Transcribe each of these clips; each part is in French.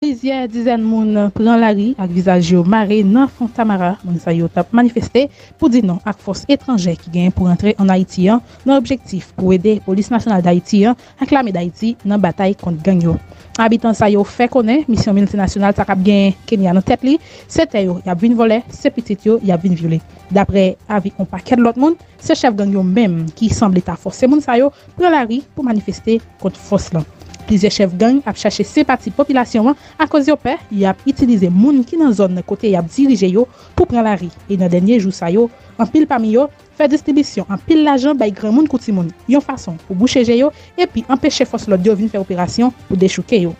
Fizye dizen moun pran lari ak vizaje yo Mare nan Fontamara moun sa yo tap manifeste pou di nan ak fos etranje ki gen pou entre an Haiti an nan objektif pou ede polis nasyonal d'Haiti an anklame d'Haiti nan batay kont gangyo. Abitan sa yo fe konen, misyon milite nasyonal tak ap gen Kenya nan tet li, se te yo yabvin vole, se pitit yo yabvin viole. Dapre avi an paket lot moun, se chef gangyo menm ki sanble ta force moun sa yo pran lari pou manifeste kont fos lan. Plize chef gang ap chache sepati popilasyon an akòz yo pe y ap itilize moun ki nan zon nan kote y ap dirije yo pou pran la ri. E nan denye jou sa yo, an pil pami yo, fe distribisyon an pil la jan bay gran moun kouti moun yon fason pou boucheje yo epi anpeche fos lo diyo vin fè operasyon pou dechouke yo.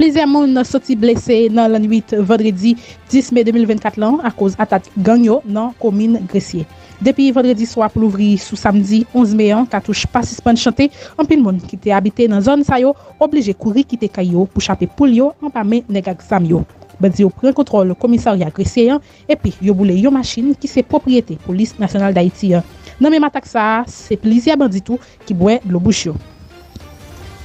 Plize moun nan soti blese nan lan 8 vendredi 10 me 2024 lan akòz atat gang yo nan komine gresye. Depi vendredi swa pou louvri sou samdi, 11 meyan, katouche pasispan chante, anpil moun ki te habite nan zon sa yo, oblije kouri ki te kayo pou chape poulyo anpame negak sam yo. Bandi yo pren kontrol komisaria gresye yan, epi yo boule yo masjin ki se propriyete polis nasyonal da iti yan. Nanmen matak sa, se plizi ya bandi tou ki bwen blou bouch yo.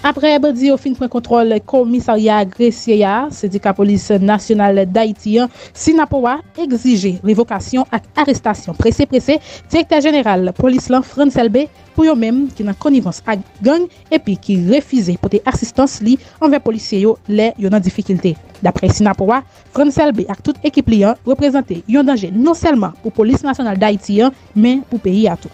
Apre ebedi ou fin prekontrol komisarya Gresyeya, Sedika Polis Nasional Daityan, Sinapowa, exige revokasyon ak arestasyon prese-prese, te ekte general polis lan Franselbe pou yon menm ki nan konivans ak gang epi ki refize pote asistans li anve polisyeyo le yon nan difikilte. Dapre Sinapowa, Franselbe ak tout ekip li an reprezenti yon danje nou selman pou Polis Nasional Daityan men pou peyi ato.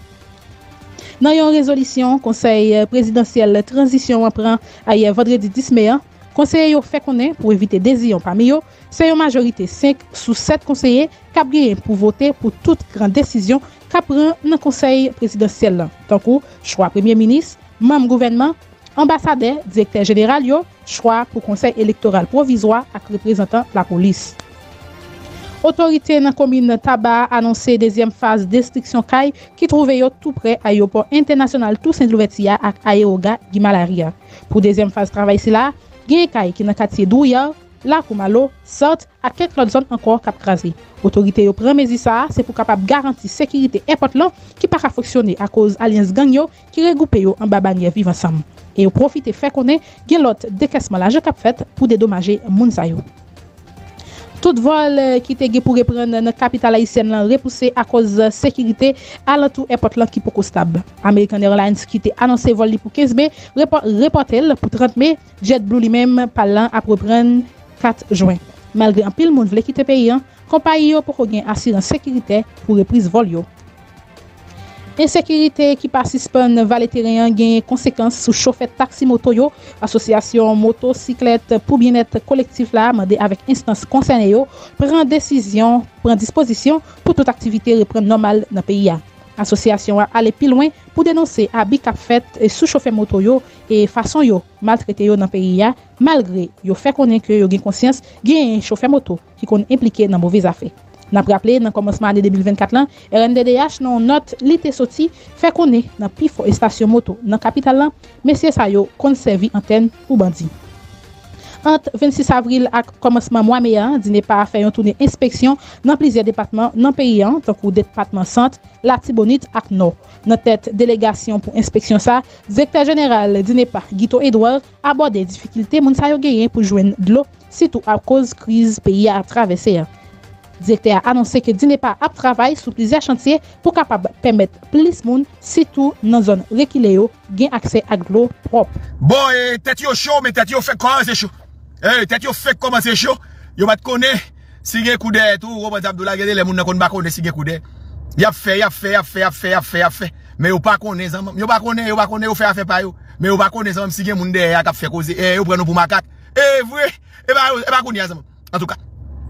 Nan yon rezolisyon, konsey euh, prezidansyel euh, transisyon wapren a ye vandredi 10 meyan, konseye yo fe konen pou evite deziyon pa miyo, se yon majorite 5 sou 7 konseye kabriyen pou vote pou tout kran desisyon kabren nan konsey prezidansyel lan. Tan kou, chwa premye minis, mam gouvenman, ambasade, direkter general yo, chwa pou konsey elektoral provizwa ak reprezentan la polis. Otorite nan komine taba anonsè dezyem faz destriksyon kay ki trouve yo tout pre a yo pon internasyonal tout Sint Louvetia ak aye oga Gimalaria. Pou dezyem faz travay si la, genye kay ki nan katye dour ya, la kou malo, sot, ak kek lot zon ankor kap krasi. Otorite yo premèzi sa, se pou kapap garanti sekirite epot lo ki para foksyone a koz alens gang yo ki regoupe yo an babanye vivan sam. E yo profite fè konè gen lot dekesman la jok ap fèt pou dedomaje moun zay yo. Tout vol ki te ge pou repren nan kapital a isen lan repouse a koz sekirite al an tou epot lan ki poko stab. Amerikan Airlines ki te ananse vol li pou kezbe repote l pou 30 me, JetBlue li men palan ap repren 4 juen. Malgre an pil moun vle ki te peyen, kompa yo poko gen asir an sekirite pou reprise vol yo. Ensekirite ki pasispon valeterian gen konsekans sou choufè taksi moto yo, asosyasyon Moto Ciklet Pou Bienet Kollektif la amande avèk instans konsen yo, pren desposisyon pou tout aktivite repren normal nan peyi ya. Asosyasyon wè ale pi lwen pou denonse a bikap fèt sou choufè moto yo e fason yo maltrete yo nan peyi ya malgre yo fè konen ki yo gen konsyans gen choufè moto ki kon implike nan bovez afè. Nan preaple, nan komosman ane 2024 lan, RNDDH nan not lite soti fekone nan pifo e stasyon moto nan kapital lan, mesye sa yo konservi anten pou bandi. Ant 26 avril ak komosman mwa meyan, di ne pa fayon toune inspeksyon nan plizye departman nan periyan, tankou departman sant, la tibonit ak nou. Nan tet delegasyon pou inspeksyon sa, Zekter General di ne pa Gito Edouard abode difikilte moun sa yo geyen pou jwen dlo, sitou ap koz kriz peyi a traveseyan. Directeur a annoncé que Dinepa travaillé sur plusieurs plusieurs pour pour permettre plus monde surtout dans zone zone yo gain accès à glo propre. Bon, eh, mais yo chaud, mais yo fait c'est Eh, yo fait comment c'est chaud? Yo te si coup koude etou, Robert Abdullah le moun nan kon bakone fait, Y a fait y a fait, y a fait y a fait y a pas yo a fait mais Yo yo connais, yo pa yo. mais yo connais, moun de a kap connais, Eh, yo connais, Eh, connais, eh, bah, eh, bah, En tout cas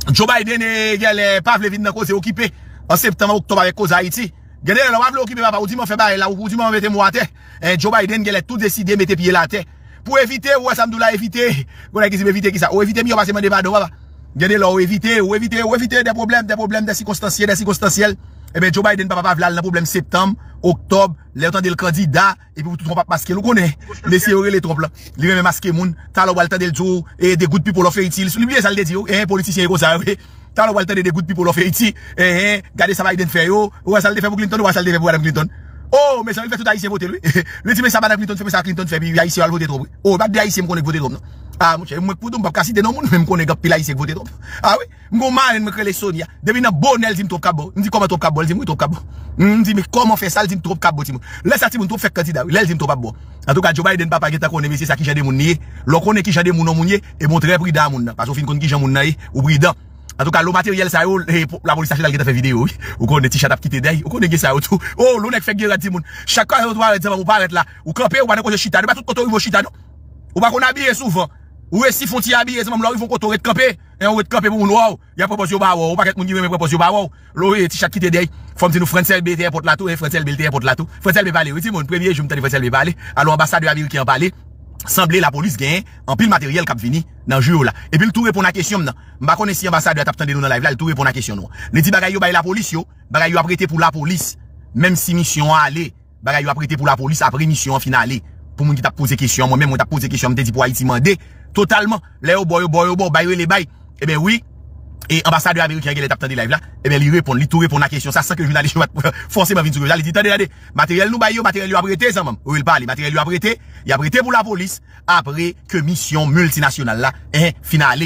Jobay dene eh, gyele eh, pavle vin nan kose okipe An septem an oktober ek kouza iti Gyele lò wavle okipe wapa Ou di man febaye la ou di man metem wate eh, Jobay dene gyele tout deside metep ye late Pou evite wwa samdou la evite Gwene gizim evite ki sa Ou evite mi wapa seman de bado wapa Gyele lò ou evite ou evite ou evite De problem de problem de si konstansye de si konstansyel Ebe, eh Joe Biden pa pa pa vlal nan problem septem, oktob, lèw tan del kandida, epi pou touton pa paske. Lou konè, lè si yore lè tromple. Lè mè maske moun, talo wal tan del djou, e de gout pi pou lò fe iti. Lè mè salde di yo, oh, e eh, yon politisyen yon zavè. Talo wal tan de de gout pi pou lò fe iti. E eh, yon, gade sa va iden fè yo, oh. wè salde fè pou Clinton, wè salde fè pou Adam Clinton. Oh, mais ça, il fait tout haïtien voter lui. Lui dit, mais ça, Madame Clinton fait, mais ça, Clinton fait, puis haïtien va voter trop. Oh, pas bah, de haïtien, me voter trop, non. Ah, mon cher, moi, pour tout, pas citer non, moi, même connais pile haïtien voter trop. Ah oui, mon mal, me crée Sonia. Depuis un bon, elle dit, trop cabo. Me dit, comment trop cabo? Elle dit, trop cabo. dit, mais comment faire ça? Elle dit, trop cabo, Timon. Laisse ça, Timon, trop faire candidat. Elle dit, trop cabo. En tout cas, Joe Biden, papa, qui t'a connu, mais c'est ça qui j'ai des mouniers. L'on connaît qui j'ai des monnier et montrer prudent, mon, parce qu'on finit qu'on qui j'ai mon ou prudent. An tou ka lo materyel sa yo, oh, la mouni sache dal ge te fe videyo, ou kon oh, oh, non? de tishat ap kite dey, ou kon de ge sa yo tou, ou lo nek fe giret ti moun, chak ka reto a red seman, ou pa red la, ou kope, ou pa ne kose chitane, ou pa tout koto revo chitane, ou pa kon abire soufan, ou e si fonti abire seman, ou yon koto rete kope, yon rete kope pou moun waw, yon proposyo ba waw, ou pa ket moun girem yon proposyo ba waw, lo e tishat kite dey, fom ti nou frendsel be teye pot la tou, e frendsel be teye pot la tou, frendsel be pale, ou ti moun, premye jume teni frendsel be pale, alo ambasade yon Samble la polis gen an pil materyel kap vini nan ju yo la. E pi l tou repon nan kesyon nan. Mba kone si ambasade a tap tande nou nan live la, l tou repon nan kesyon nou. Le di bagay yo bay la polis yo, bagay yo aprete pou la polis. Mem si misyon an ale, bagay yo aprete pou la polis apre misyon an final ale. Pou moun ki tap pose kesyon, moun men moun tap pose kesyon, mwen te di pou a iti mande. Totalman, le yo boyo boyo boyo baywe le bay, e eh ben oui. Et ambassadeur américain qui est tapé live là, et eh ben il répond, il tout répond à la question. Ça, c'est que journaliste va forcément venir sur là. Il dit, attendez, matériel nous baillons, matériel lui a prêté, ça même. Ou il parle, matériel lui a prêté, il a prêté pour la police, après que mission multinationale là, est hein, finale.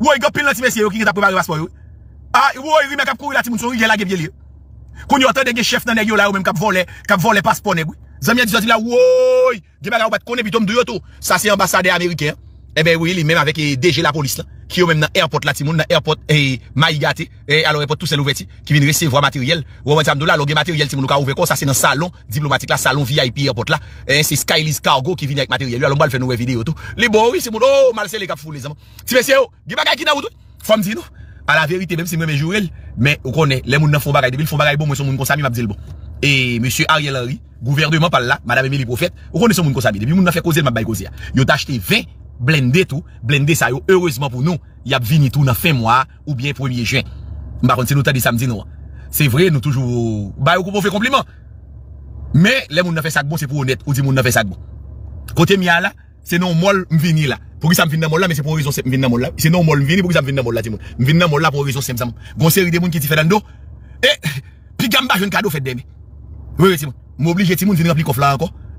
Woy, gòpil nan ti mesye yo ki ki tapou bari paspon yo. A, woy, ri men kap kouri la ti moun son ri jela gebyeli yo. Kon yo otan denge chef nan e yo la yo men kap volen, kap volen paspon yo. Zanmen di sotim la, woy, gebya gwa bat konen bitou mdou yo tou. Sa si ambasade Amerike, an. Eh ben oui, les mêmes avec eh, DG la police là, qui ont même dans l'aéroport là, Timoun, dans l'aéroport eh, Maïgate, et eh, alors à l'aéroport tout seul ouvert, qui viennent recevoir matériel. Ou on dit, alors, matériel, Timoun, nous avons ouvert, ça c'est dans le salon diplomatique là, salon VIP, aéroport là. Eh, c'est Skylis Cargo qui vient avec matériel. Alors, on va faire une nouvelle vidéo tout. Les bon oui, Timoun, oh, c'est les gars fous, les amis. Si monsieur, oh, dis pas qui n'a ou tout. Faut me dire, À la vérité, même si moi, mes jouets, mais, on connaît, les mouns font bagaille, depuis, ils font bagaille bon, moi, son moun qu'on s'amuse, m'a dit le bon. Et, monsieur Ariel Henry, gouvernement par là, madame Emily Prophète, on connaît son moun qu'on s'amuse, depuis, mouns fait causer, m'a baille causer. Ils hein. ont acheté 20 blender tout, blender ça, heureusement pour nous, il a fini tout dans fin mois, ou bien premier juin. Par contre, si nous t'as dit samedi, non. C'est vrai, nous toujours, bah, on fait compliment. Mais, les gens ne fait ça bon, c'est pour honnête, ou dit, les gens fait ça bon. Côté mia là, c'est non mol, m'vini là. Pour que ça m'vini dans mol là, mais c'est pour raison, m'vini dans mol là. C'est non mol, m'vini, pour que ça m'vini dans mol là, dis-moi. M'vini dans mol là, pour raison, c'est m'vini. Bon, série de monde qui t'y fait dans dos. Et, eh, puis gamba, j'ai un cadeau fait demi Oui, dis-moi. M'oblige, dis-moi, venir remplir coffre là encore.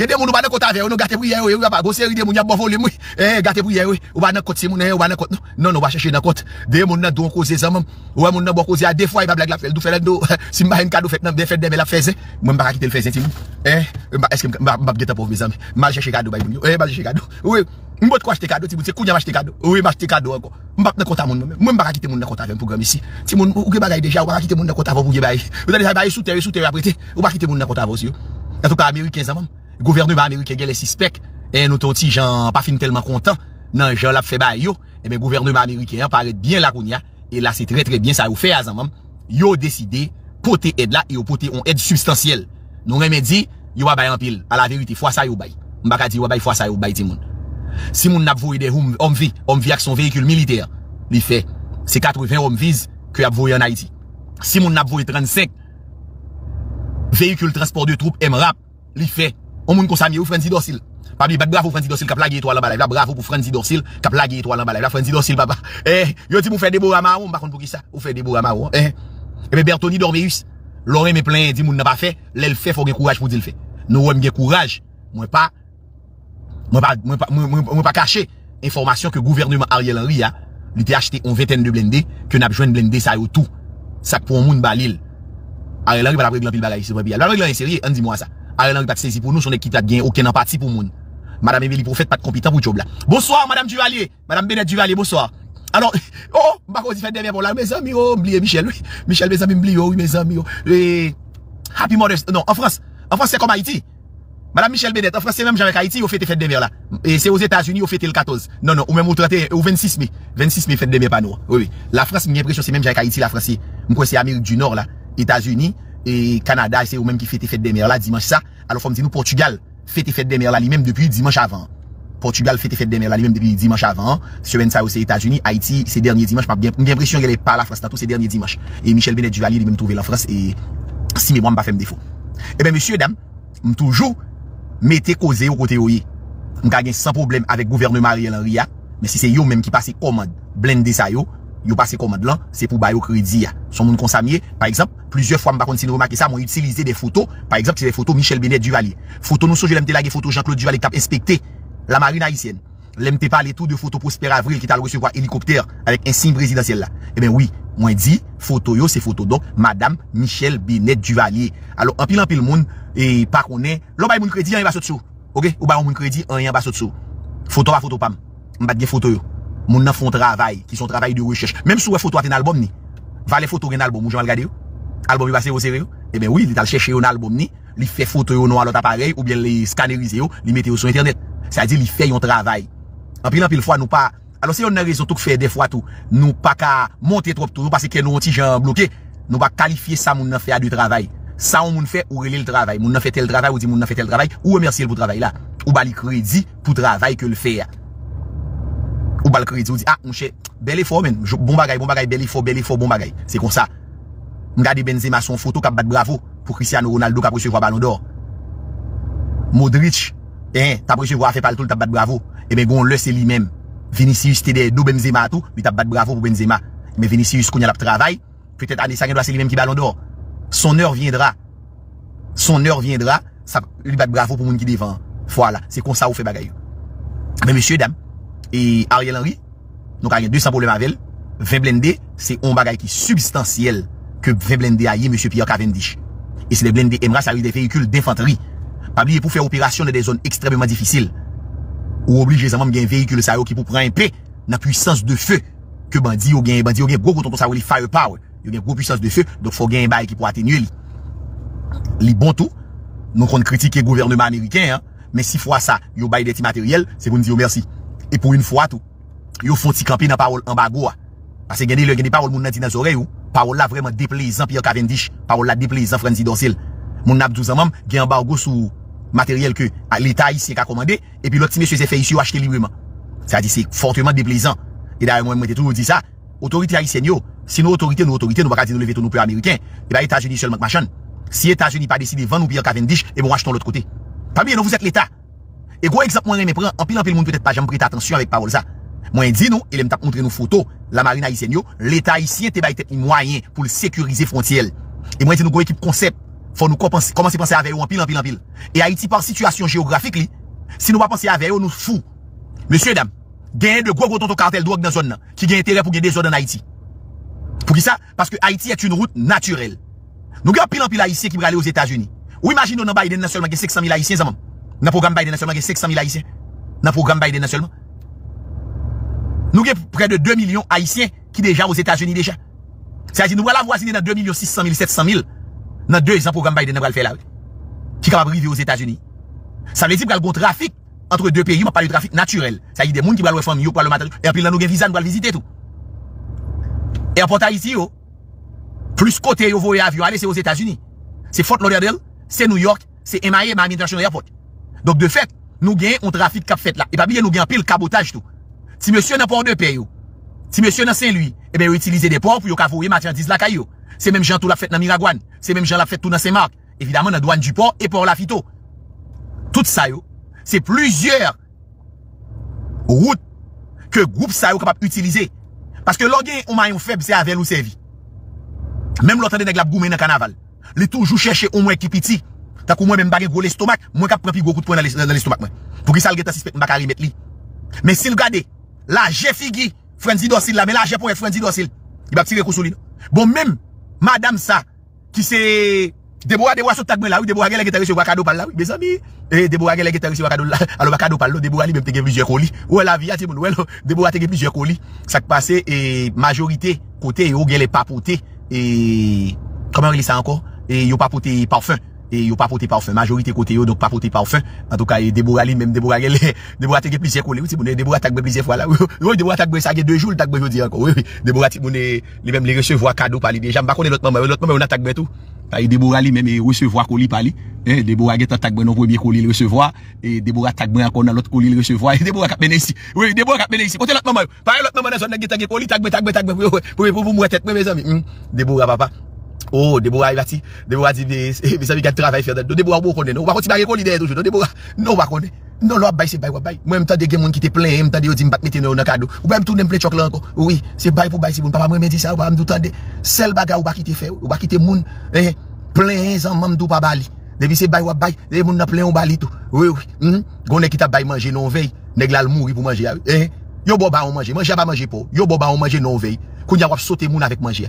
Kè demoun nou ba nan kota vè, ou nou gate pou yè wè, ou nou e, ba go seri demoun, yè bo volè mwè. Eh, gate pou yè wè, ou e, ba nan kote, si moun nan eh, yè ou ba nan kote nou. Non, ou ba chè chè nan kote. Demoun nan dou an kose zanmèm. Ou an e, moun nan bo kose a defwa, yè ba blèk la fèl, du fèl en dou. Si mba yè n kado fèt nan, defèt demè la fèzè, mwen baka kitè l fèzè, ti mwen. Eh, eske mba, mba bgeta pou vè zanmè. Mal chè chè kado bay mwen yo, eh, mal chè kado. Ou, mbot kwa ch Gouvernement amerikè gen lè si spek. E nou ton ti jen pa fin telman kontan. Nan jen lè ap fè bay yo. E eh men gouvernement amerikè yon parèd bien lakoun ya. E la se tre tre bien sa yon fè a zan mam. Yo deside potè ed la. E yo potè yon ed substansyel. Nou remè di yo wabay an pil. A la verite fwa sa yon bay. Mbaka di wabay fwa sa yon bay di moun. Si moun nap vouy de oum vi. Oum vi ak son veyikul militer. Li fè. Se 80 oum viz. Kyo ap vouy an Haiti. Si moun nap vouy 35. Veyikul transport de troupe M On moun konsamye ou Frenzy Dorsil. Pabli bat bravo Frenzy Dorsil kap lage étoile en balai. La bravo pou Frenzy Dorsil kap lage étoile en balai. La Frenzy Dorsil papa. Eh, yo ti mou fè Deborah ou, bakon pou ki sa. Ou fè Deborah ou, Eh, ben Bertoni Dormeus. Lore me plein, dit moun n'a pas fait, l'elfe fait, faut courage gen kouraj pou di l Nou wè m courage. Moi pas, pa, pas, pa, pas, pa, mwen, mwen pa gouvernement Ariel Henry a, lui te acheté une vingtaine de blende. Ke nap jwen blende sa tout. Ça Sak pou moun balil. Ariel Henry va la preglan pile bagay. Se pa pil. La preglan en seri, an moi ça. Arè nan ki pat sezi pou nou, son ek kitat gen okè nan pat sezi pou moun. Madame Emelie pou fèt pat kompitan pou job la. Bosoar Madame Duvalier. Madame Benet Duvalier, bosoar. Anon, oh, bako zi fèt demè pou la. Mè zami yo, oh, mbliye Michel, oui. Michel, mbè zami mbli yo, oh, mbè zami yo. Oh. Happy Mother's Day. Non, en France, en France c'est comme Haïti. Madame Michel Benet, en France c'est même j'avais qu'Haïti ou fèt et fèt demè la. Et c'est aux Etats-Unis ou fèt et le 14. Non, non, ou même au traité, ou 26 mi. 26 mi fèt demè panou. Oui, oui E Kanada se yo menm ki fete fete demer la dimanche sa Alo fom di nou Portugal fete fete demer la li menm depi dimanche avan Portugal fete fete demer la li menm depi dimanche avan Se yo menm sa yo se Etatunis, Haiti se dernye dimanche Mwenm gen presyon yon le pa la fras tatou se dernye dimanche E Michel Benet du Valier li menm touve la fras E si menm wan pa fèm defo E eh ben monsye dam, m toujou Mète koze yo kote yo ye M kagen san problem avek gouvernement real en ria Men si se yo menm ki pase komad Blende sa yo Yo pa se komad lan, se pou bayo kredi ya Son moun konsamye, par exemple, plizye fwa m bakon sin remake sa Mwen utilize de foto, par exemple se de foto Michel Benet Duvalier Foto nou so, je lemte la ge foto Jean-Claude Duvalier La marine haisyen Lemte pa le tout de foto prospère avril Ki talwe se kwa helikopter, alek ensin brésidentiel la E eh ben oui, mwen di, fotoyo se foto Donk, Madame Michel Benet Duvalier Alo, anpil anpil moun E pakone, lo bayo moun kredi, yon yon baso tso Ok, ou bayo moun kredi, yon yon baso tso Foto pa foto pam, mbat ge fotoyo mon nan font travail, qui sont travail de recherche. Même si vous photo un album ni, va les photos un album, ou j'en regarder, album il passé au sérieux, et eh bien oui, ils a cherché un album ni, il fait photo non à l'autre appareil, ou bien les scanneriser, il mis sur internet. C'est-à-dire, il fait un travail. En pile, en fois, nous pas, alors si on a raison tout que fait des fois tout, nous pas qu'à monter trop tout, parce que nous ont gens bloqué, nous pas qualifier ça moun nan fait du travail. Ça on moun fait ou le travail, moun nan fait tel travail, ou dit moun nan fait tel travail, ou remercier le travail là, ou le crédit pour travail que le fait. Ou bal kredi, ou di, ah, mwen chè, bel e fò men Mwen jò, bon bagay, bon bagay, bel e fò, bel e fò, bon bagay Se kon sa Mwen gade Benzema son foto kap bat bravo Po Christiano Ronaldo kap rechè jwa balon dor Modric Eh, tap rechè jwa a fè pal tol, tap bat bravo E eh men goun lè se li men Vinicius tè de do Benzema a tou, li tap bat bravo pou Benzema Men Vinicius koun yal ap travay Petèt anè sa gen do la se li men ki balon dor Son nèr viendra Son nèr viendra, li bat bravo pou moun ki devan Fwa la, se kon sa ou fè bagay Men mè E Ariel Henry, nou ka gen 200 poule mavel, 20 blendé, se yon bagay ki substansiyel ke 20 blendé a ye, Monsie Piyok avendish. E se le blendé emras a ye de veyikul defanteri. Pabli, pou fè operasyon de de zon ekstremement difisil, ou oblige zanman gen veyikul sa yo ki pou pranpe nan puysans de fè ke bandi yo gen, bandi yo gen go kouton to sa yo li firepower, yo gen go puysans de fè, do fò gen bay ki pou atenye li. Li bon tou, nou kon kritike gouvernement amerikèn, men si fwa sa, E pou yon fwa tou, yo fwoti kampi nan parol ambago a. Ase geni le geni parol moun nan di nan zorey ou, parol la vreman deplezan pi an ka vendish, parol la deplezan frenzi dorsil. Moun nan apdouzan moun, geni ambago sou materyel ke, a l'Etat yisi yon ka komande, e pi lwak ti me souze feyish yo achete libreman. Se a di se, fwotreman deplezan. E da yon mwen mwen te tou, yon di sa, otorite a yi sen yo, se nou otorite nou otorite, nou baka di nou levete nou pe Ameriken, e ba Etat-Unis selman k machan. Si Etat-Unis Et gros exemple, moi, je prends, en pile, en pile, monde peut-être pas, j'aime prêter attention avec parole ça. Moi, dis nous, il m'a montrer nos photos, la marine haïtienne, l'État haïtien, t'es peut bah, moyen pour le sécuriser frontière. Et moi, dis nous, gros équipe concept, faut nous commencer à penser avec eux en pile, en pile, en pile. Et Haïti, par situation géographique, li, si nous pas penser avec eux, nous fous. Monsieur, dame, gagnez de gros gros tonton cartel drogue dans zone, qui gagne intérêt pour gagner des zones en Haïti. Pour qui ça? Parce que Haïti est une route naturelle. Nous avons pile en pile haïtien qui va aller aux États-Unis. Ou imaginez dans Biden, seulement 500 000 haïtiens, dans le programme Biden, seulement, il y a 500 000 Haïtiens. Dans le programme Biden, seulement. Nous avons près de 2 millions Haïtiens qui déjà aux États-Unis déjà. C'est-à-dire, nous voilà voisinés dans 2 millions 600 000, 700 000. Dans deux ans, le programme Biden, nous le faire là. Qui est capable aux États-Unis. Ça veut dire qu'il y a un trafic entre deux pays, on parle de trafic naturel. Ça à dire des gens qui vont faire famille, pour le matin. Et puis là, nous avons visa, nous allons visiter tout. Et en Haïti, oh. plus côté, vous voyez avion, allez, c'est aux États-Unis. C'est Fort Lauderdale, c'est New York, c'est MIA, Miami International Airport. Donk de fèt, nou gen yon trafik kap fèt la. E papi yon nou gen pil kabotaj tou. Ti mèsyon nan por de pè yon. Ti mèsyon nan sen lui. E ben yon utilize de por pou yon kavou yon matyan diz lakay yon. Se menm jantou la fèt nan Miragwan. Se menm jantou la fèt tout nan sen Mark. Evidemment nan douan du por e por la fito. Tout sa yon, se plüzyer wout ke goup sa yon kapap utilize. Paske lò gen yon mayon feb se avèl ou sevi. Mem lò tènde neg la bgou men nan kanaval. Lè tou jou chèche yon mwen ki piti. Tant que moi même pas gros l'estomac, moi cap prend plus gros coup de poing dans l'estomac Pour qui ça le gars suspect m'baka pas mettre lui Mais s'il regarde là j'ai figui Franzi Dorsil là, mais là j'ai pour Franzi docile Il va tirer coup sur lui. Bon même madame ça qui c'est Deboa Deboa sur tag là, oui Deboa gelle qui t'a cadeau par là, oui mes amis. Et eh, Deboa gelle qui t'a reçu cadeau là, alors cadeau par là, Deboa lui même t'a plusieurs colis. Ouais la vie a bon ouais te t'a plusieurs colis. Ça qui passé et majorité côté yo gelle papoté et comment il ça encore et yo papoté parfum. E yo pa pote pa ou fin, majorite kote yo do pa pote pa ou fin An tou ka e debora li menm debora gel Debora tege plize koli ou ti mounen Debora tagbe plize bon, fwa eh, non, la Oye debora tagbe sage 2 joul tagbe jodi anko Debora ti mounen li menm li resevwa kado pali Deja mba konen lot mamayon, lot mamayon nan tagbe tou Ta e debora li menm recevwa koli pali Debora geta tagbe nan pwemye koli l resevwa E debora tagbe ankon nan lot koli l resevwa E debora kapene isi Oye debora kapene isi Kote lot mamayon Pare lot mamayon nan zonne ge tagge koli Tagbe tagbe tagbe Oh, Deborah, il va dire, Deborah dit, amis eh, ça veut dire travail faire. Deborah, vous on non? On va continuer à l'idée toujours. Deborah, non, on va connaître. Non, là bye c'est bye bye Moi, même temps, des gens qui te plaint, même temps, des gens qui mettent dans un cadeau. Ou même tout, même plein chocolat encore. Oui, c'est bye pour bye c'est bon. Papa, moi, me dit ça, ou pas, me tout tendre. Seul bagarre, ou pas quitter faire, ou pas quitter monde, eh, hein. plein, sans même tout pas bali. Depuis c'est bye ou bail, les gens plein, ou bali tout. Oui, oui, hum, gonne qui t'a bye manger, non veille. négla là, le mourir pour manger, eh. Yo, bon, bah, on mange, mange, pas manger pour. Yo, bon, bah, on mange, non veille. Qu'on y a sauté moun avec manger.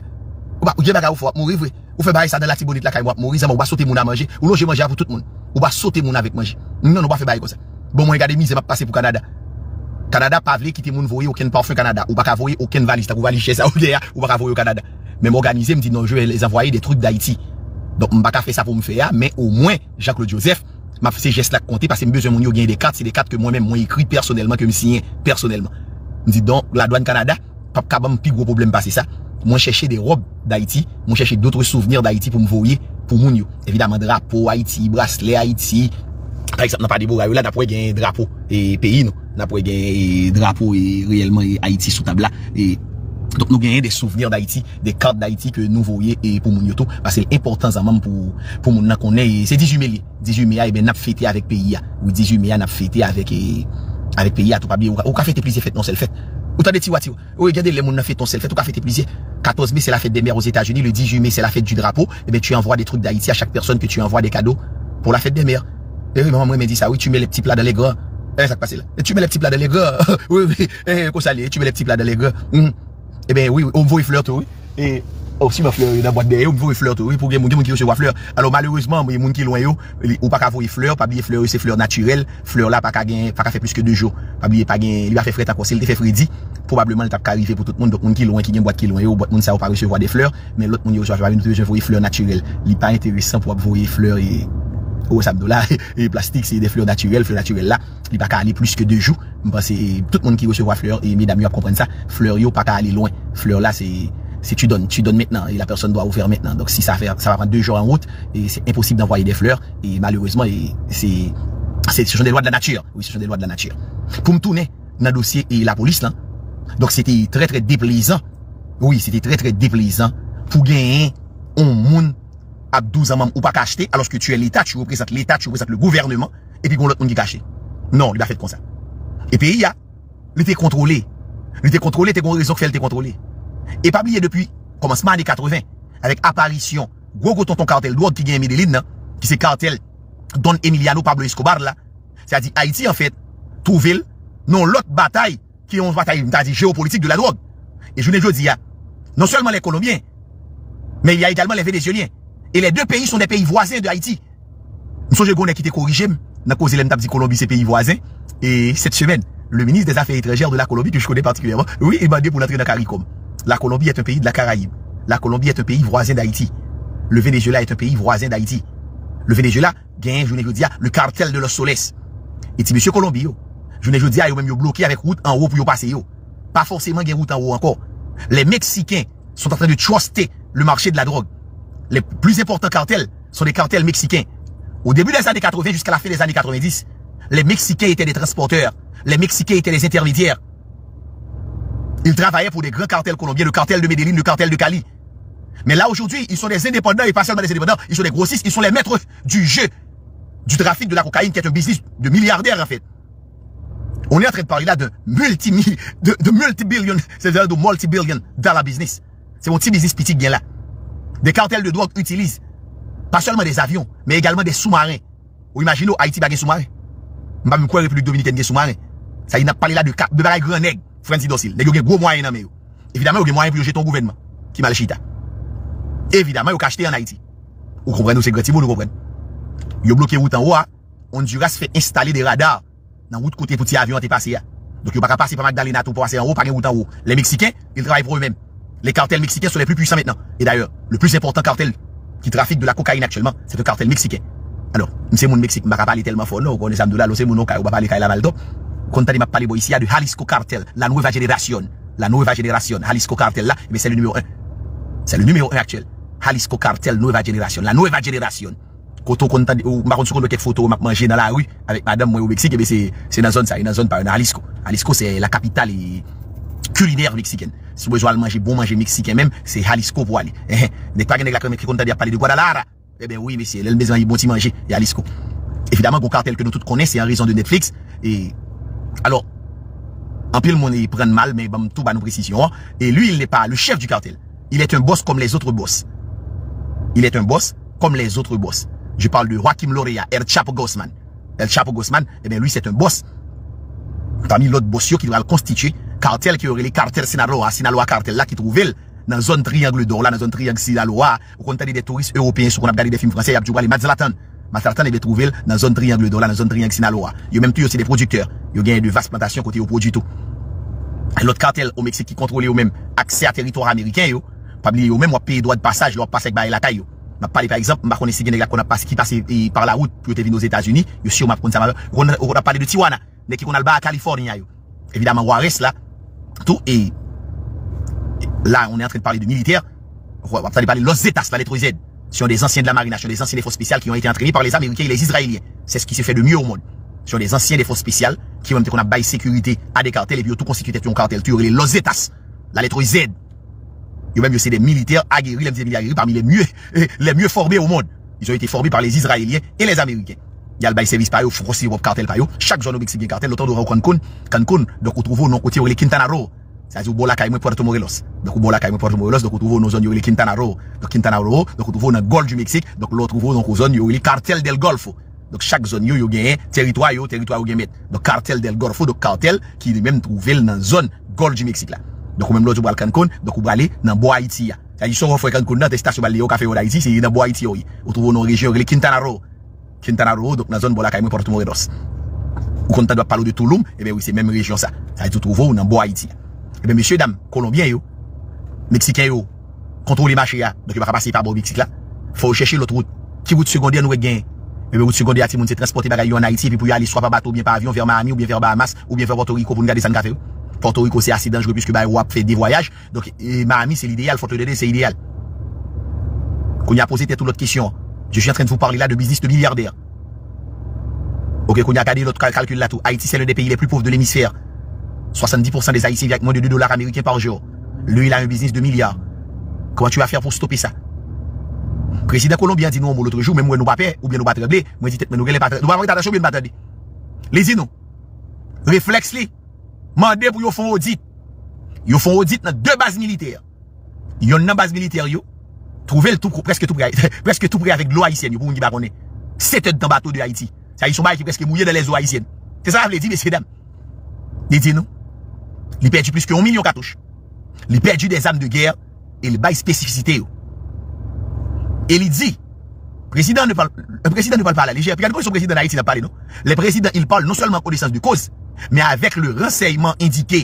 Ou ba ou gen baga ou fwa ap mori vwe Ou fe bagay sa dan lati bonit la kay mwa ap mori Zaman ou ba sote moun a manje Ou nou jen manje a pou tout moun Ou ba sote moun avek manje Mnen non, ou ba fe bagay kon se Bon mwen gade mize map pase pou Kanada Kanada pa vle kite moun voye oken parfum Kanada Ou baka voye oken valise Tak ou valise che zan ou de ya Ou baka voye o Kanada Men mwen organize mdi non jwe Elè zan voye de trouk da iti Don mwen baka fwe sa pou mwen fwe ya Men ou mwen Jacques-Le-Joseph Map fwe se jes la konte Pase mbe Mwen chèche de rob d'Haïti, mwen chèche d'outre souvenir d'Haïti pou mwen voye pou moun yo. Evidemment, drapo Haïti, bracelet Haïti. Par exemple, nan pa deboura yo la, nan pou e genye drapo peyi nou. Nan pou e genye drapo e reyelman e Haïti sou tabla. Donc, nou genye de souvenir d'Haïti, de kart d'Haïti que moun voye pou moun yo tou. Parce que l'importance en même pour moun nan konnen, c'est 18 méli. 18 méli, eh ben, nap fête avec peyi ya. Ou 18 méli, nap fête avec eh, peyi ya, tout pa bi. Ou ka fête plis et fête, non, c'est l'fête. Ou Autant de Oui, Regardez les monde fait ton sel. Fait tout cas, fêter plaisir. 14 mai, c'est la fête des mères aux États-Unis. Le 18 mai, c'est la fête du drapeau. Et eh bien, tu envoies des trucs d'Haïti à chaque personne que tu envoies des cadeaux pour la fête des mères. Et eh oui, maman, moi, me dit ça. Oui, tu mets les petits plats dans les grands. Eh, ça passe là. Et eh, tu mets les petits plats dans les grands. oui, oui. Eh, qu'on tu mets les petits plats dans les grands. Hmm. Eh bien, oui, on voit ils fleurs, tout, oui. Et, Ou oh, si ma fleur yo nan boate derye, ou mwen ki yo se vwa fleur. Alors malheureseman, mwen ki lwen yo, ou pa ka vwe fleur, pa biye fleur yo se fleur naturel, fleur la pa ka gen, pa ka fe plus ke 2 jou. Pa biye pa gen, li ba fe fred akos, li te fe fredi, probableman li ta ka rife pou tout moun, donc mwen ki lwen ki gen boate ki lwen yo, mwen sa ou pa recevwa de fleur, men lout mwen yo recevwa de fleur naturel. Li pa enteresan pou ap vwe fleur, ou sabdo la, plastik, se de fleur naturel, fleur naturel la, li pa ka ali plus ke 2 jou, mwen se, tout moun ki yo se vwa fleur, e mi dami yo ap si tu donnes, tu donnes maintenant et la personne doit ouvrir maintenant. Donc si ça fait, ça va prendre deux jours en route et c'est impossible d'envoyer des fleurs et malheureusement et c'est c'est ce sont des lois de la nature. Oui, ce sont des lois de la nature. Pour me tourner dans le dossier et la police là. Donc c'était très très déplaisant. Oui, c'était très très déplaisant pour gagner un monde à 12 ans ou pas cacheté alors que tu es l'état, tu représentes l'état, tu représentes le gouvernement et puis qu'on l'autre monde qui caché. Non, il a fait comme ça. Et puis il y a il était contrôlé. Il était contrôlé, t'es une raison qu'il était contrôlé. Et pas oublier depuis commencement des 80, avec apparition, gros gros tonton cartel drogue qui gagne Medellin, qui c'est cartel Don Emiliano Pablo Escobar là. C'est-à-dire Haïti en fait, trouve non l'autre bataille qui est une bataille dit, géopolitique de la drogue. Et je ne dis pas, non seulement les Colombiens, mais il y a également les Vénézuéliens. Et les deux pays sont des pays voisins de Haïti. Nous sommes qu'on a quitté corrigé, dans cause de Colombie, c'est pays voisins Et cette semaine, le ministre des Affaires étrangères de la Colombie, que je connais particulièrement, oui, il m'a dit pour l'entrée dans CARICOM. La Colombie est un pays de la Caraïbe. La Colombie est un pays voisin d'Haïti. Le Venezuela est un pays voisin d'Haïti. Le Venezuela gagne, je ne le cartel de Los Soles. Et si monsieur Colombio, je ne dis pas, même bloqué avec route en haut pour y passer. Pas forcément gagne route en haut encore. Les Mexicains sont en train de truster le marché de la drogue. Les plus importants cartels sont les cartels mexicains. Au début des années 80 jusqu'à la fin des années 90, les Mexicains étaient des transporteurs. Les Mexicains étaient des intermédiaires. Ils travaillaient pour des grands cartels colombiens, le cartel de Medellin, le cartel de Cali. Mais là, aujourd'hui, ils sont des indépendants et pas seulement des indépendants, ils sont des grossistes, ils sont les maîtres du jeu, du trafic de la cocaïne, qui est un business de milliardaires, en fait. On est en train de parler là de multi, de, de multi-billion, c'est-à-dire de multi-billion la business. C'est mon petit business petit bien là. Des cartels de drogue utilisent pas seulement des avions, mais également des sous-marins. Ou imaginez, Haïti, pas sous-marin. Même quoi, République Dominicaine, sous-marin. Ça, il n'a pas parlé là de, de Francis il y a des gros moyen dans Évidemment, il Évidemment, a des moyen pour jeter ton gouvernement qui mal chita. Évidemment, des acheté en Haïti. Vous comprenez, c'est gratuit, vous comprenez. ont bloqué route en haut, ah. Honduras fait installer des radars dans route côté pour avion te passé. Ah. Donc a pas passer par Magdalena pour passer en haut, pas route en haut. Les Mexicains, ils travaillent pour eux-mêmes. Les cartels mexicains sont les plus puissants maintenant. Et d'ailleurs, le plus important cartel qui trafique de la cocaïne actuellement, c'est le cartel mexicain. Alors, c'est mon Mexique, je ne parler tellement fort, non, on est là, c'est mon on ne parler la maldo. Quand on m'a parlé ici, il y a du Jalisco Cartel, la nouvelle génération. La nouvelle génération, Jalisco Cartel là, mais c'est le numéro 1. C'est le numéro 1 actuel. Jalisco Cartel, nouvelle génération. La nouvelle génération. Quand on entend, ou, par contre, quelques photos, m'a mangé dans la rue, avec madame, moi, au Mexique, mais eh c'est, c'est dans la zone, ça, dans zone, par Jalisco. Jalisco, c'est la capitale eh, culinaire mexicaine. Si vous voulez manger bon manger mexicain même, c'est Jalisco pour aller. Eh, N'est pas quelqu'un qui compte dire parler de Guadalajara. Eh bien oui, c'est les maisons, ils vont y manger, Jalisco. Évidemment, le cartel que nous tous connaissons, c'est en raison de Netflix. Et alors, en pile, monde, ils prennent mal, mais bon, tout bas nous précision. Hein. Et lui, il n'est pas le chef du cartel. Il est un boss comme les autres boss. Il est un boss comme les autres boss. Je parle de Joaquim Lorea, El Chapo Gosman. El Chapo Gosman, eh bien, lui, c'est un boss. Parmi l'autre boss qui doit constituer cartel qui aurait les cartels Sinaloa, Sinaloa cartel là qui trouvait dans la zone triangle d'or, là, dans la zone triangle Sinaloa, au compte des touristes européens, sur qu'on a des films français, il y a du les Mazlatan ma certaine est trouvé dans la zone triangle de là, dans la zone triangle Sinaloa. Yo même tout aussi des producteurs. ont gagné de vastes plantations côté au produit tout. L'autre cartel au Mexique qui contrôle eux mêmes accès à territoire américain yo. Pas oublier eux même droits droit de passage, leur passe avec la taille, yo. parlé par exemple, on connais des gars qu'on a qui passaient par la route pour venir aux États-Unis, yo sûr ça. on a parlé de Tijuana, mais qui qu'on a le bas à Californie yo. Évidemment Juarez là tout et là on est en train de parler de militaires, on va parler de les États, là les 3 sont des anciens de la marine, sur des anciens des forces spéciales qui ont été entraînés par les Américains et les Israéliens. C'est ce qui s'est fait de mieux au monde. Ce sont des anciens des forces spéciales qui ont été qu'on a bail sécurité à des cartels et puis tout constitué un cartel. Tu les Los Etas, la lettre Z. Ils même, c'est des militaires aguerris, les militaires aguerris parmi les mieux, les mieux formés au monde. Ils ont été formés par les Israéliens et les Américains. Il y a le bail service par eux, Frossi, le Cartel par eux. Chaque jour, au Mexique, cartel, l'autant au Cancun, Cancun, donc on trouve au nom côté, les Quintana Roo. Ça dit, bon, la caille, Puerto Morelos. Donc, bon, la Puerto Morelos. Donc, on trouve nos zones, il Quintana Roo. Donc, Quintana Roo. Donc, on trouve dans le Golfe du Mexique. Donc, l'autre trouve dans zone, il y cartel del Golfo. Donc, chaque zone, il y a territoire, il territoire, il Donc, cartel del Golfo. Donc, cartel qui est même trouvé dans la zone Golfe du Mexique, là. Donc, même l'autre, on Cancun. Donc, on va aller dans Bois Haïti, ça dit, sauf Cancun, dans les stations, au café d'Haïti, c'est dans Bois Haïti, oui. On trouve nos régions, il Quintana Roo. Quintana Roo, donc, dans la zone, bon, la caille, Puerto Morelos. Ou quand parler de Touloum, eh bien, oui, c'est même région, ça. Ça dit, on trouve dans Bois Haïti, eh ben, messieurs, dames, colombiens, yo, Mexicains yo, les marchés, Donc il va pas passer par le Mexique là. faut chercher l'autre route, Qui route secondaire nous wè gen, ebe route secondaire, si moun se transporter bagay yo Haïti, Haïti, puis puis y aller, soit par bateau, ou bien par avion, vers Miami, ou bien vers Bahamas, ou bien vers Porto Rico pour nous ça san café. Porto Rico c'est assez dangereux, puisque ba yo fait des voyages. Donc, eh, Miami c'est l'idéal, Porto Rico c'est l'idéal. Qu'on y a posé toute l'autre question. Je suis en train de vous parler là de business de milliardaires. Ok, qu'on y a gardé l'autre calcul là tout. Haïti, c'est l'un des pays les plus pauvres de l'hémisphère. 70% des Haïtiens vivent avec moins de 2 dollars américains par jour. Lui, il a un business de milliards. Comment tu vas faire pour stopper ça? Président colombien dit nous l'autre jour, même nous pas ou bien nous pas trembler, moi dit nous pas trembler, nous pas attention, ou bien nous pas Les dit nous. Réflexe li. Mandez pour yon font audit. Yon font audit dans deux bases militaires. Yon une base militaire yo. Trouvez le tout, presque tout près, presque tout près avec l'eau haïtienne, pour nous dire baronner. C'était dans bateau de Haïti. Ça, ils sont qui presque mouillés dans les eaux haïtiennes. C'est ça, je l'ai dit, messieurs, dames. Il dit nous. Li perdi plus ke 1 milyon katouche Li perdi des am de ger E li bay spesifikite yo E li di Prezident ne pal, prezident ne pal pal la lejere Pi kan kon son prezident na iti na pale nou Le prezident il pal non solman kounesans de koz Me avek le renseyman indike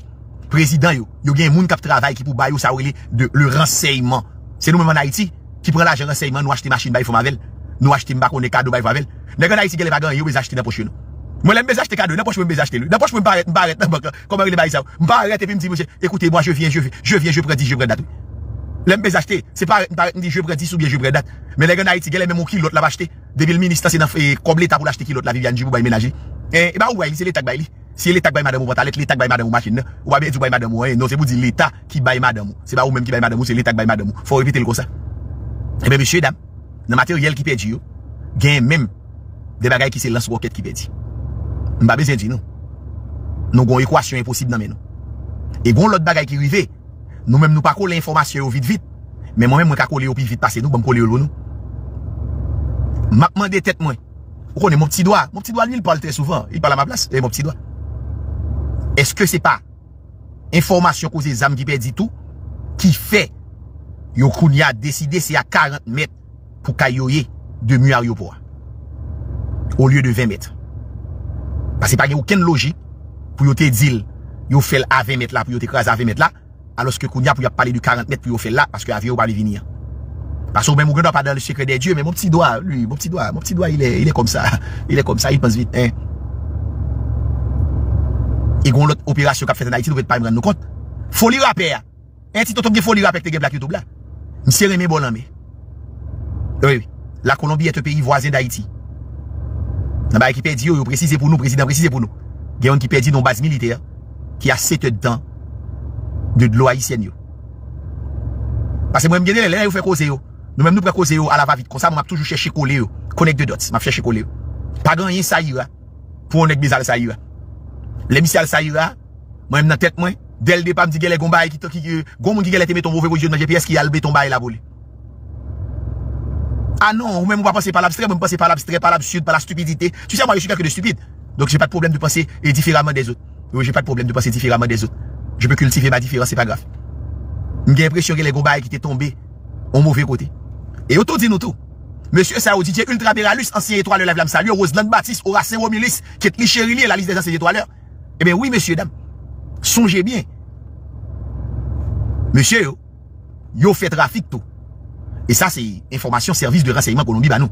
Prezident yo, yo gen moun kap travay Ki pou bay yo sa wile de le renseyman Se nou mwen na iti, ki pran la jen renseyman Nou achete machin bay fomavel Nou achete mbak ou nekado bay fomavel Ne kon na iti gen le bagan yo, yo bez achete daposye nou Moi, je vais acheter cadeau. N'importe je peux acheter. N'importe je peux m'barrer, m'barrer, Comment il est ça? M'barrer et puis me dit, monsieur, écoutez, moi, je viens, je viens, je viens, je prends 10, je prends date. L'aime vais acheter. C'est pas, me dit, je prends 10 ou bien je prends date. Mais les gars en Haïti, ils même un kilo, l'a acheté. Depuis le ministre, c'est comme l'État pour l'acheter qui l'autre, la Viviane Djibou, ménager. Et, eh, eh bah, ben, ouais, c'est l'État qui si l'État baille madame ou pas, l'État baille madame ou machine, ou pas bien dire baille madame ou non, c'est vous dire l'État qui baille madame ou. C'est pas vous-même qui baille madame ou, c'est l'État qui baille madame ou. Faut éviter le comme ça. Eh bien, monsieur, dame, dans le matériel qui perd, gain même des bagailles qui se lancent roquette qui perdent. Mba bezen di nou Nou goun ekwasyon imposib nan men nou E goun lot bagay ki rive Nou menm nou pa koule informasyon yo vit vit Men mwen menm mwen ka koule yo pit vit pase nou Mwenm koule yo lounou Makman de tet mwen Moun pti doa, moun pti doa li l pal te souvan Il pala ma plas, e moun pti doa Eske se pa Informasyon kouze zam ki perdi tou Ki fe Yo koun ya deside se a 40 met Pou kayo ye de muar yo po O liye de 20 met Pase par gen ou ken loji pou yo te dil yo fel a 20 met la pou yo te kras a 20 met la alos ke koun ya pou yo pale du 40 met pou yo fel la paske avyo ou pale vinia. Pasou mwen moun gredo pa dan le sekre de dieu men moun pti doa, moun pti doa, moun pti doa il e kom sa, il e kom sa, il pense vite. E goun lot operasyon kap fet en Haiti nou pet pa im rend nou kont. Foli rapè ya. E ti to tomde foli rapè ke te gen blak youtube la. Mse reme bonan me. Oui, oui. La Colombie ete peyi voisin d'Haïti. Na y qui pedi yo, yo pou président, base militaire, qui a 7 dedans de loi haïtienne. Parce que mwen mgene, lè yon fè kose yo. Nous mêmes nou faisons yo la va vite. Je ça, toujours ap toujours chercher colé yo. de dot, mwen ap les kole Pas grand ça est. Le ça sa yura, mwen mnen tèt qui del je mdi gele dit, e ki ki GPS qui ton la ah non, même on va par l'abstrait, pas penser par l'abstrait, par l'absurde, par la stupidité. Tu sais, moi, je suis quelqu'un de stupide. Donc, j'ai pas de problème de penser différemment des autres. Oui, j'ai pas de problème de penser différemment des autres. Je peux cultiver ma différence, c'est pas grave. J'ai l'impression que les gros qui étaient tombés ont mauvais côté. Et autant dit nous tout. Monsieur Saoudi, ultra Beralus, ancien étoile de la Vlam Salut, Roseland Baptiste, Horacin Romilis, qui est la liste des anciens étoileurs. Eh bien oui, messieurs, dames, songez bien. Monsieur, yo, yo fait trafic tout. E sa se informasyon servis de raseyman kolombi ba nou.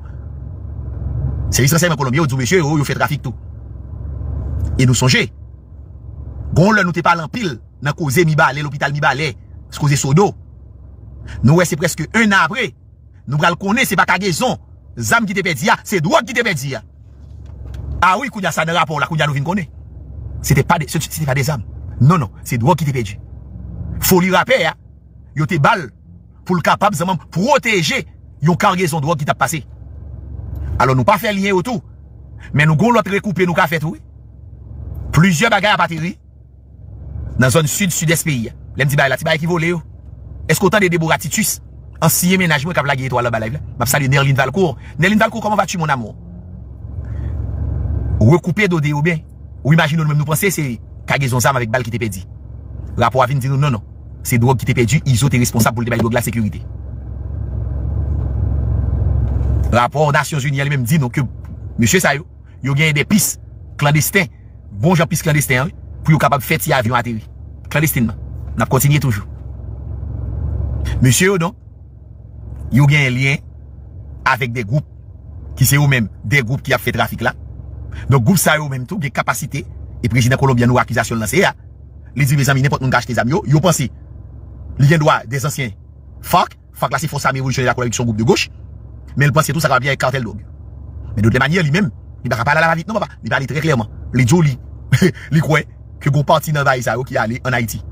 Servis raseyman kolombi ou dzou mesye ou ou yo fe trafik tou. E nou sonje. Gon lè nou te palan pil nan koze mi ba lè l'hôpital mi ba lè. Skoze sodo. Nou wè se preske un apre. Nou bral konè se pa kagezon. Zam ki te pedzi ya. Ah, se dwo ki te pedzi ya. A ah. ah ou yi kounya sa nan rapor la kounya nou vin konè. Se te pa de zam. Non non. Se dwo ki te pedzi. Fou li rapè ya. Yo te bal. pou l kapap zanman proteje yon karge zon drog ki tap pase. Alon nou pa fe liyen ou tou, men nou goun lot rekoupe nou ka fet ou, pluzyon bagay apateri, nan zon sud-sud-es peyi. Len di baye la ti baye ki vo le ou? Eskotan de deboratitis, ansi emenajmou kap la geye to ala balayv la? Map sali Nerlin Valcourt. Nerlin Valcourt, koman va tu mon amou? Rekoupe do de ou ben, ou imagino nou mèm nou pense se karge zon zanman vek bal ki te pe di. Rapo avin di nou nonon. Non. Se drog ki te pedi, izo te responsab pou li te bayi drog la sekurite. Rapor, Nation's Union li menm di, non ke, Monsye sa yo, yo gen yon depis, klandestin, bon jan pis klandestin an, pou yo kapab fet si avyon ateri. Klandestinman. Nap kontinye toujou. Monsye yo don, yo gen yon liyen, avek de goup, ki se yo menm, de goup ki ap fet trafik la. Donk, goup sa yo menm tou, gen kapasite, epre jina kolombia nou akwizasyon lan se ya, li di ve zami nepot nou gache te zami yo, yo panse, Il y des anciens fuck fuck là c'est Force Armée Révolutionnaire d'accord la son groupe de gauche, mais il pense que tout ça va bien avec cartel d'Og. Mais de manière, lui-même, il ne va pas aller à la vie. Non, papa, il va aller très clairement. Il dit lui, il croit que le parti n'a pas qui aller en Haïti.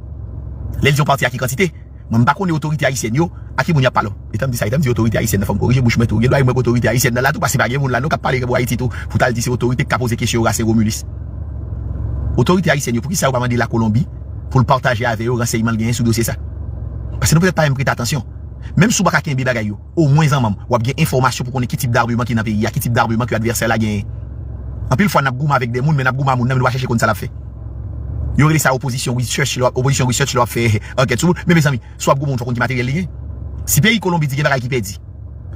Les gens parti à qui quantité Je ne pas qu'on est autorité haïtienne, à qui vous n'y a pas Et tant dit ça, il dit autorité haïtienne, il corriger, bouche mettre, il doit y avoir autorité haïtienne là, tout parce que pas qu'il y a des gens qui pour Haïti, tout. Pour t'aller dire, c'est autorité qui a posé question à ces Autorité haïtienne, pour qui ça va demander la Colombie pour le partager avec eux, renseignement, gagner sous dossier ça. Parce que nous peut-être pas même prêter attention. Même si vous n'avez pas bagay au moins en même, vous avez information pour connaître quel type d'argument qui n'a pays, quel type d'argument que l'adversaire a gagné. En plus, fois, n'a avec des gens, mais n'a avons nous des gens, va chercher comment ça l'a fait. Yo relé sa opposition research, opposition research l'a fait enquête sur Mais mes amis, soit vous avez qui matériel lié. Si pays Colombie dit qu'il y a qui perdit,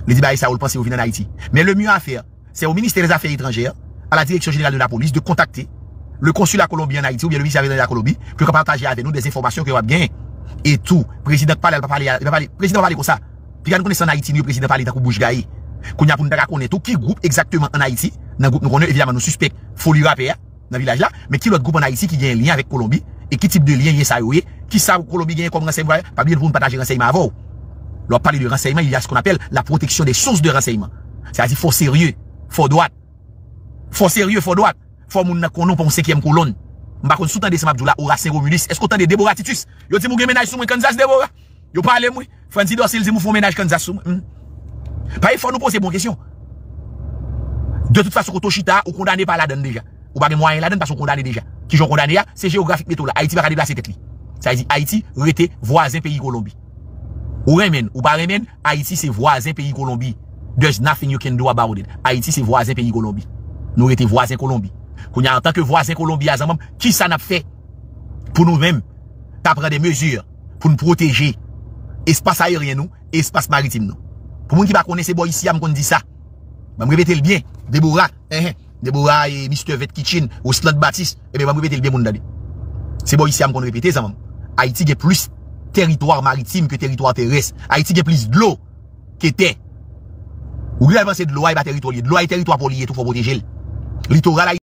les dit ça, vous le pensez au venir en Haïti. Mais le mieux à faire, c'est au ministère des Affaires étrangères, à la direction générale de la police, de contacter le consulat colombien en Haïti ou bien le ministère de la Colombie, pour partager avec nous des informations que vous avez gagnées et tout. Président parle, pas parler, pas parler. Président parle comme ça. Puis quand on connaissons en Haïti, le président parle d'accord bouche gaillé. Qu'on a pour nous est tout qui groupe exactement en Haïti, dans groupe nous connaissons, évidemment nous suspects folie rapé dans le village là, mais qui l'autre groupe en Haïti qui a un lien avec Colombie et qui type de lien y est ça y qui savent Colombie gagne comme renseignement, pas bien pour partager renseignement avant. Leur parler de renseignement, il y a ce qu'on appelle la protection des sources de renseignement. C'est-à-dire faut sérieux, faut droite. Faut sérieux, faut droite. Faut qu'on nan pour une cinquième colonne. Mbakon soutan de Semabdoula, Est-ce esko tan de Deborah Titus, yo ti mou gen ménage sou mwen Kansas Deborah, yo pale mwen, Fransi Dorsil ti mou foun ménage Kansas sou mwen. Hmm. Pa e faut nou pose bon question De tout façon, koto chita, ou kondane pa la donne déjà Ou de moyen la donne parce qu'on kondane deja. Ki jon kondane ya, c'est géographique meto la, Haiti baka deplase tête. li. Sa dit, Haïti, Haiti rete voisin pays Colombi. Ou remen, ou pas remen, Haiti se voisin pays Colombi. There's nothing you can do about it. Haiti se voisin pays Colombi. Nou rete voisin Colombi. Qu'on a en tant que voisin colombien, qui ça n'a fait pour nous-mêmes, d'après des mesures pour nous protéger espace aérien nous, espace maritime nous. Pour moi qui connaître ces bois ici, me dit ça. Je bah, me répéter le bien, Deborah, hein, eh, eh. Deborah et Mr. Vet Kitchen, ou Slot Baptiste, je eh me répéter le bien, mon bois C'est boy ici, me répéter ça, Haïti a plus territoire maritime que territoire terrestre. Haïti a plus de l'eau que terre. Ou bien, c'est de l'eau, et pas territoire. De l'eau, et territoire pour lier, tout faut protéger. Littoral,